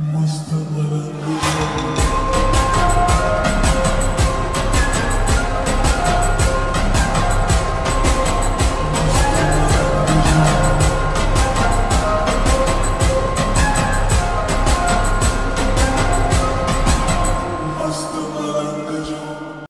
Mustafa